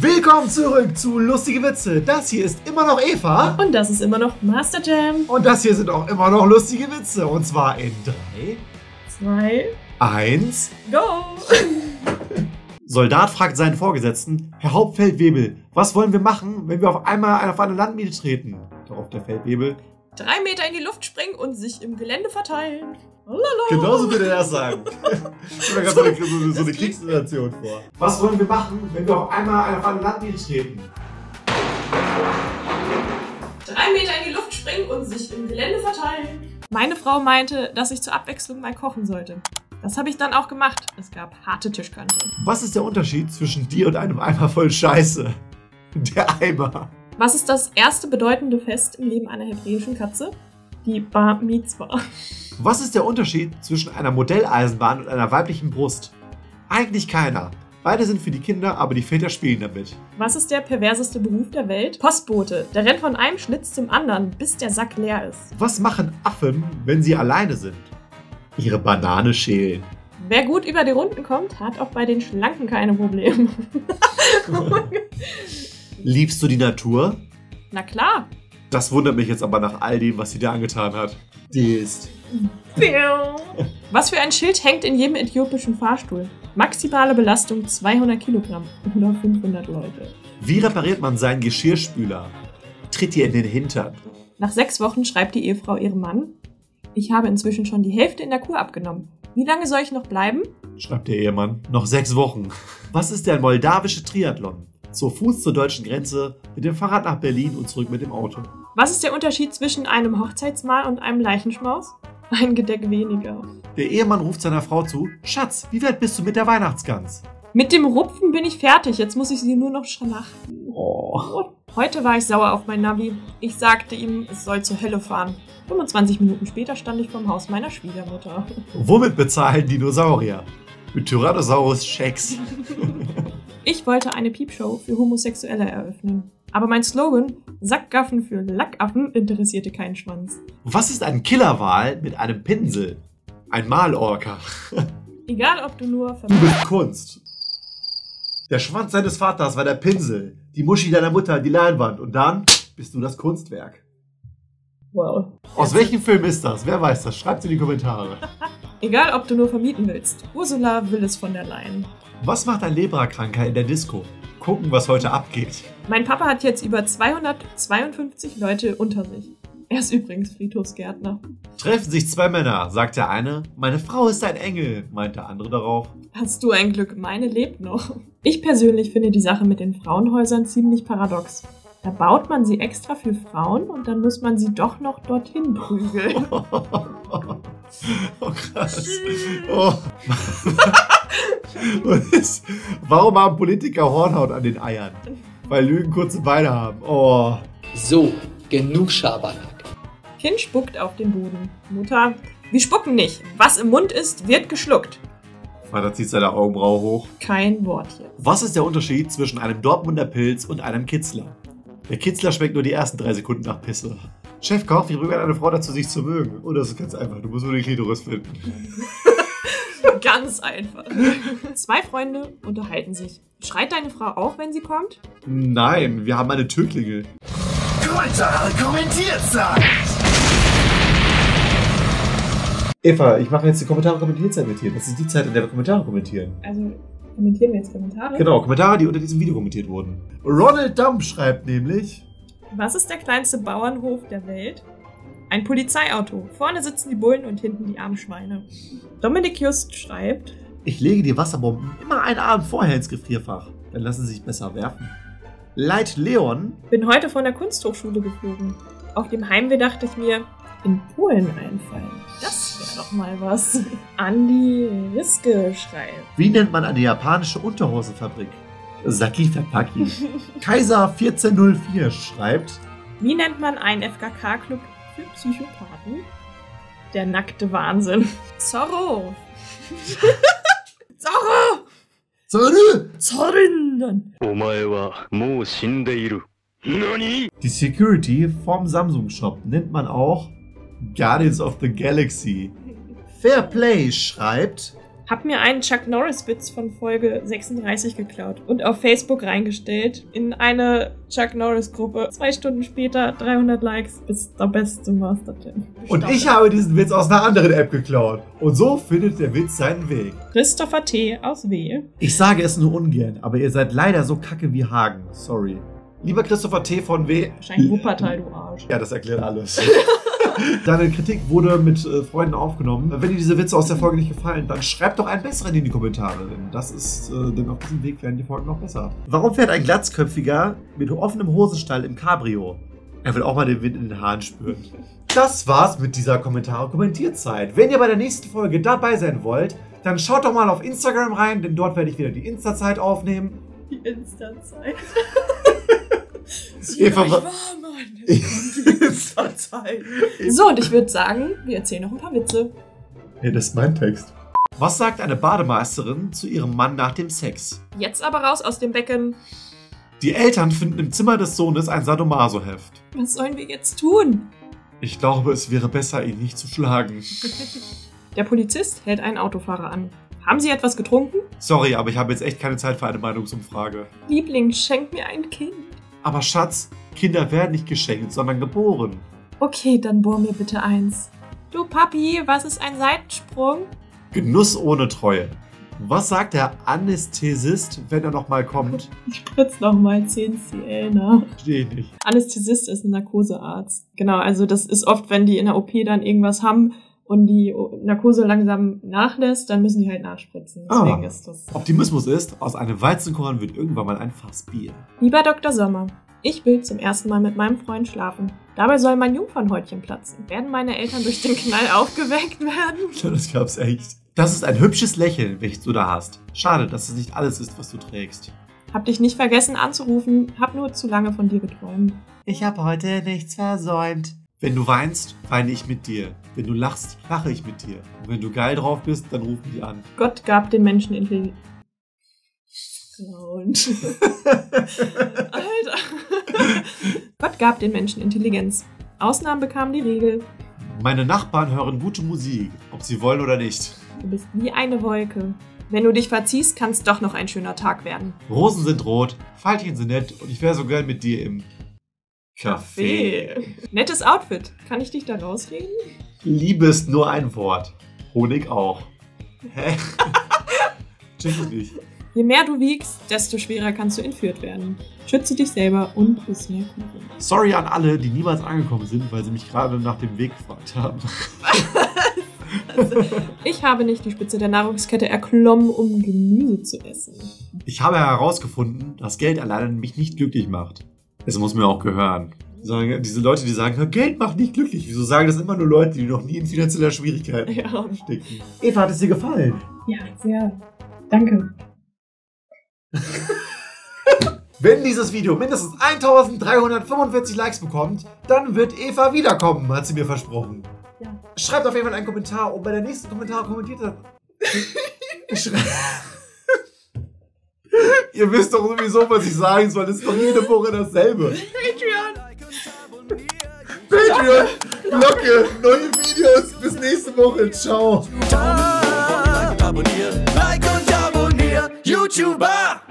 Willkommen zurück zu Lustige Witze. Das hier ist immer noch Eva. Und das ist immer noch Master Jam. Und das hier sind auch immer noch lustige Witze. Und zwar in 3, Zwei, 1. go! Soldat fragt seinen Vorgesetzten, Herr Hauptfeldwebel, was wollen wir machen, wenn wir auf einmal auf eine Landmine treten? Darauf der Feldwebel. Drei Meter in die Luft springen und sich im Gelände verteilen. Genauso würde er das sagen. Ich stelle mir gerade so eine, so, so eine Kriegssituation vor. Was wollen wir machen, wenn wir auf einmal auf eine Landmine treten? Drei Meter in die Luft springen und sich im Gelände verteilen. Meine Frau meinte, dass ich zur Abwechslung mal kochen sollte. Das habe ich dann auch gemacht. Es gab harte Tischkante. Was ist der Unterschied zwischen dir und einem Eimer voll Scheiße? Der Eimer. Was ist das erste bedeutende Fest im Leben einer hebräischen Katze? Die Bar Mitzvah. Was ist der Unterschied zwischen einer Modelleisenbahn und einer weiblichen Brust? Eigentlich keiner. Beide sind für die Kinder, aber die Väter spielen damit. Was ist der perverseste Beruf der Welt? Postbote. Der rennt von einem Schlitz zum anderen, bis der Sack leer ist. Was machen Affen, wenn sie alleine sind? Ihre Banane schälen. Wer gut über die Runden kommt, hat auch bei den Schlanken keine Probleme. Liebst du die Natur? Na klar. Das wundert mich jetzt aber nach all dem, was sie dir angetan hat. Die ist. Was für ein Schild hängt in jedem äthiopischen Fahrstuhl? Maximale Belastung 200 Kilogramm oder 500 Leute. Wie repariert man seinen Geschirrspüler? Tritt ihr in den Hintern. Nach sechs Wochen schreibt die Ehefrau ihrem Mann, ich habe inzwischen schon die Hälfte in der Kur abgenommen. Wie lange soll ich noch bleiben? Schreibt der Ehemann. Noch sechs Wochen. Was ist der moldawische Triathlon? Zu Fuß zur deutschen Grenze, mit dem Fahrrad nach Berlin und zurück mit dem Auto. Was ist der Unterschied zwischen einem Hochzeitsmahl und einem Leichenschmaus? Ein Gedeck weniger. Der Ehemann ruft seiner Frau zu: Schatz, wie weit bist du mit der Weihnachtsgans? Mit dem Rupfen bin ich fertig, jetzt muss ich sie nur noch schlachten. Oh. Heute war ich sauer auf mein Navi. Ich sagte ihm, es soll zur Hölle fahren. 25 Minuten später stand ich vorm Haus meiner Schwiegermutter. Womit bezahlen Dinosaurier? Mit Tyrannosaurus Schecks. Ich wollte eine Piepshow für Homosexuelle eröffnen. Aber mein Slogan, Sackgaffen für Lackaffen, interessierte keinen Schwanz. Was ist ein Killerwal mit einem Pinsel? Ein Malorca. Egal, ob du nur Du bist Kunst. Der Schwanz deines Vaters war der Pinsel, die Muschi deiner Mutter die Leinwand und dann bist du das Kunstwerk. Wow. Aus welchem Film ist das? Wer weiß das? Schreibt in die Kommentare. Egal, ob du nur vermieten willst. Ursula will es von der Leyen. Was macht ein Lebrakranker in der Disco? Gucken, was heute abgeht. Mein Papa hat jetzt über 252 Leute unter sich. Er ist übrigens Friedhofsgärtner. Treffen sich zwei Männer, sagt der eine. Meine Frau ist ein Engel, meint der andere darauf. Hast du ein Glück, meine lebt noch. Ich persönlich finde die Sache mit den Frauenhäusern ziemlich paradox. Da baut man sie extra für Frauen und dann muss man sie doch noch dorthin prügeln. Oh, krass. Oh. Und Warum haben Politiker Hornhaut an den Eiern? Weil Lügen kurze Beine haben. Oh. So, genug Schabernack. Kind spuckt auf den Boden. Mutter, wir spucken nicht. Was im Mund ist, wird geschluckt. Vater zieht seine Augenbraue hoch. Kein Wort hier. Was ist der Unterschied zwischen einem Dortmunder Pilz und einem Kitzler? Der Kitzler schmeckt nur die ersten drei Sekunden nach Pisse. Chefkoch, wie bringt man eine Frau dazu, sich zu mögen? Oh, das ist ganz einfach. Du musst nur den Klitoris finden. Ganz einfach. Zwei Freunde unterhalten sich. Schreit deine Frau auch, wenn sie kommt? Nein, wir haben eine Türklingel. Kommentare kommentiert sein! Eva, ich mache jetzt die Kommentare kommentiert sein mit dir. Das ist die Zeit, in der wir Kommentare kommentieren. Also, kommentieren wir jetzt Kommentare? Genau, Kommentare, die unter diesem Video kommentiert wurden. Ronald Dump schreibt nämlich. Was ist der kleinste Bauernhof der Welt? Ein Polizeiauto. Vorne sitzen die Bullen und hinten die armen Schweine. Dominik Just schreibt, Ich lege die Wasserbomben immer einen Abend vorher ins Gefrierfach. Dann lassen sie sich besser werfen. Light Leon. bin heute von der Kunsthochschule geflogen. Auf dem Heimweg dachte ich mir, in Polen einfallen. Das wäre doch mal was. Andi Riske schreibt. Wie nennt man eine japanische Unterhosenfabrik? Saki Takaki. Kaiser 1404 schreibt. Wie nennt man einen FKK-Club für Psychopathen. Der nackte Wahnsinn. Zorro! Zorro! Zorro! Zorrinden! Omae. Nani? Die Security vom Samsung Shop nennt man auch Guardians of the Galaxy. Fair Play schreibt, hab mir einen Chuck Norris-Witz von Folge 36 geklaut und auf Facebook reingestellt in eine Chuck Norris-Gruppe. Zwei Stunden später 300 Likes. Bist der beste Master. Und ich habe diesen Witz aus einer anderen App geklaut. Und so findet der Witz seinen Weg. Christopher T. aus W. Ich sage es nur ungern, aber ihr seid leider so kacke wie Hagen. Sorry. Lieber Christopher T. von W. Wahrscheinlich Wuppertal, du Arsch. Ja, das erklärt alles. Deine Kritik wurde mit äh, Freunden aufgenommen. Wenn dir diese Witze aus der Folge nicht gefallen, dann schreibt doch einen besseren in die Kommentare, denn das ist, äh, denn auf diesem Weg werden die Folgen noch besser. Warum fährt ein Glatzköpfiger mit offenem Hosenstall im Cabrio? Er will auch mal den Wind in den Haaren spüren. Das war's mit dieser Kommentare-Kommentierzeit. Wenn ihr bei der nächsten Folge dabei sein wollt, dann schaut doch mal auf Instagram rein, denn dort werde ich wieder die Insta-Zeit aufnehmen. Die Insta-Zeit. Eva, war, Mann. Die Insta-Zeit. So, und ich würde sagen, wir erzählen noch ein paar Witze. Ja, das ist mein Text. Was sagt eine Bademeisterin zu ihrem Mann nach dem Sex? Jetzt aber raus aus dem Becken. Die Eltern finden im Zimmer des Sohnes ein Sadomaso-Heft. Was sollen wir jetzt tun? Ich glaube, es wäre besser, ihn nicht zu schlagen. Der Polizist hält einen Autofahrer an. Haben Sie etwas getrunken? Sorry, aber ich habe jetzt echt keine Zeit für eine Meinungsumfrage. Liebling, schenk mir ein Kind. Aber Schatz, Kinder werden nicht geschenkt, sondern geboren. Okay, dann bohr mir bitte eins. Du Papi, was ist ein Seitensprung? Genuss ohne Treue. Was sagt der Anästhesist, wenn er nochmal kommt? Spritz nochmal 10 CL nach. Verstehe ich nicht. Anästhesist ist ein Narkosearzt. Genau, also das ist oft, wenn die in der OP dann irgendwas haben und die Narkose langsam nachlässt, dann müssen die halt nachspritzen. Deswegen Ah. ist das. Optimismus ist, aus einem Weizenkorn wird irgendwann mal ein Fass Bier. Lieber Dr. Sommer, ich will zum ersten Mal mit meinem Freund schlafen. Dabei soll mein Jungfernhäutchen platzen. Werden meine Eltern durch den Knall aufgeweckt werden? Das gab's echt. Das ist ein hübsches Lächeln, welches du da hast. Schade, dass es nicht alles ist, was du trägst. Hab dich nicht vergessen anzurufen, hab nur zu lange von dir geträumt. Ich habe heute nichts versäumt. Wenn du weinst, weine ich mit dir. Wenn du lachst, lache ich mit dir. Und wenn du geil drauf bist, dann ruf mich an. Gott gab den Menschen Intelligenz. Und Alter. Gott gab den Menschen Intelligenz. Ausnahmen bekamen die Regel. Meine Nachbarn hören gute Musik, ob sie wollen oder nicht. Du bist wie eine Wolke. Wenn du dich verziehst, kann es doch noch ein schöner Tag werden. Rosen sind rot, Veilchen sind nett und ich wäre so gern mit dir im Café. Nettes Outfit. Kann ich dich da rausreden? Liebe ist nur ein Wort. Honig auch. Hä? Check ich nicht. Je mehr du wiegst, desto schwerer kannst du entführt werden. Schütze dich selber und iss mehr Kuchen. Sorry an alle, die niemals angekommen sind, weil sie mich gerade nach dem Weg gefragt haben. Ich habe nicht die Spitze der Nahrungskette erklommen, um Gemüse zu essen. Ich habe herausgefunden, dass Geld alleine mich nicht glücklich macht. Es muss mir auch gehören. Sagen- Diese Leute, die sagen, Geld macht nicht glücklich. Wieso sagen das immer nur Leute, die noch nie in finanzieller Schwierigkeiten Ja. stecken? Eva, hat es dir gefallen? Ja, sehr. Danke. Wenn dieses Video mindestens 1345 Likes bekommt, dann wird Eva wiederkommen, hat sie mir versprochen. Ja. Schreibt auf jeden Fall einen Kommentar und bei der nächsten Kommentar kommentiert er. Ihr wisst doch sowieso, was ich sagen soll. Das ist doch jede Woche dasselbe. Patreon! Patreon, Glocke, neue Videos. Bis nächste Woche. Ciao. Abonnieren, like und abonnieren, YouTuber!